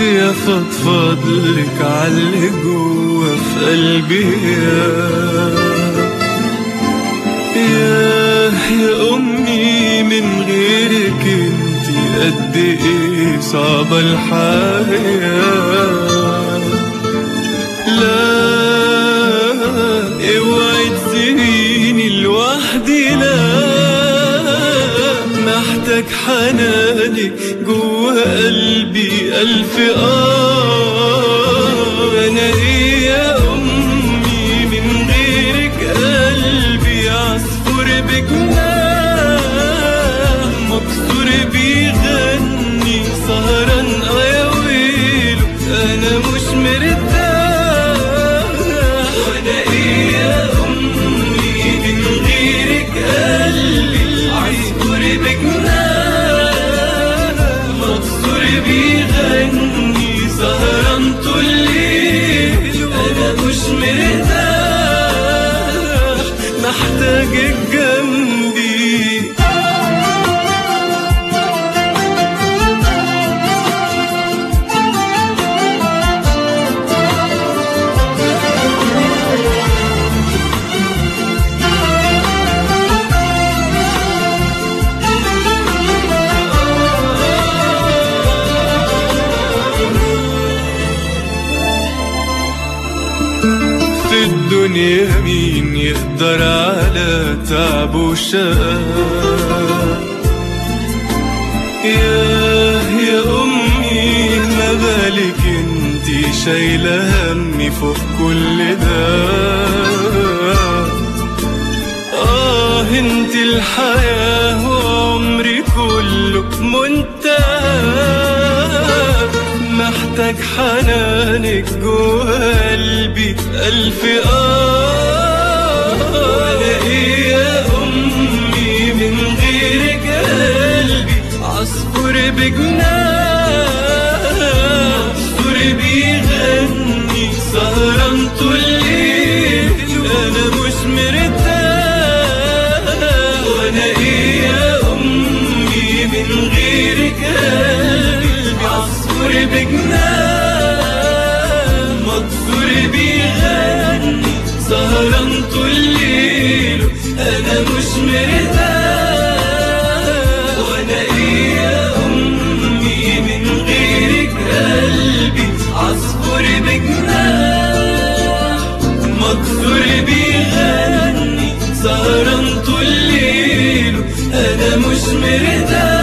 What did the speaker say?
نفسي افضفض لك عاللي جوا في قلبي يا يا أمي من غيرك انتي قد إيه صعبة الحياة؟ لا اوعي تسيبيني لوحدي لا محتاج حنانك جوا قلبي ألف آه. أنا إيه يا أمي من غيرك قلبي عصفور بجناح بيغني سهران طول في الدنيا مين يقدر على تعب وشقاء يا يا أمي ما بالك انتي شايلة همي فوق كل ده؟ آه أنت الحياة وعمري كله منتهى. محتاج حنانك جوا قلبي ألف آه. عصفور بجناح عصفور بيغني سهران طول الليل أنا مش مرتاح. وأنا إيه يا أمي من غيرك قلبي عصفور بجناح مكسور بيغني سهران طول ليله أنا مش مرتاح